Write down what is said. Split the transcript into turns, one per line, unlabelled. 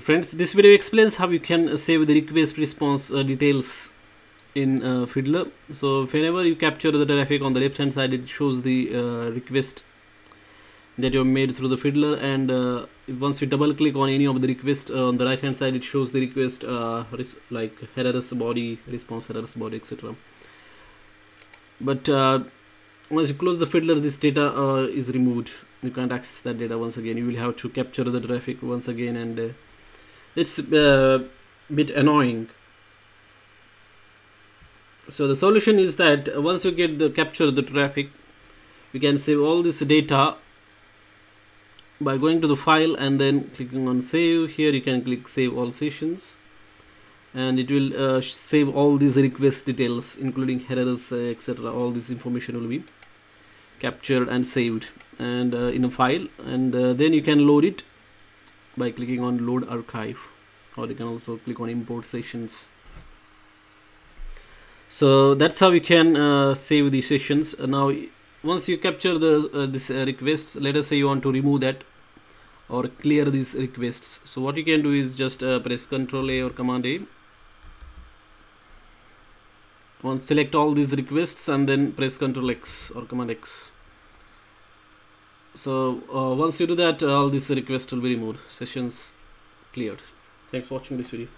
friends this video explains how you can save the request response uh, details in uh, fiddler. So whenever you capture the traffic on the left hand side it shows the uh, request that you have made through the fiddler. And uh, once you double click on any of the request uh, on the right hand side it shows the request uh, like headers body response headers body etc but once you close the fiddler this data is removed. You can't access that data once again. You will have to capture the traffic once again and it's a uh, bit annoying so the solution is that once you get the capture the traffic you can save all this data by going to the file and then clicking on save. Here you can click save all sessions. And it will uh, save all these request details including headers uh, etc all this information will be captured and saved and uh, in a file. And uh, then you can load it by clicking on load archive or you can also click on import sessions. So that's how you can uh, save the sessions. Uh, now once you capture the uh, this uh, requests let us say you want to remove that or clear these requests. So what you can do is just uh, press ctrl a or command a. Once select all these requests and then press ctrl x or command x so uh, once you do that all these requests will be removed. Sessions cleared. Thanks for watching this video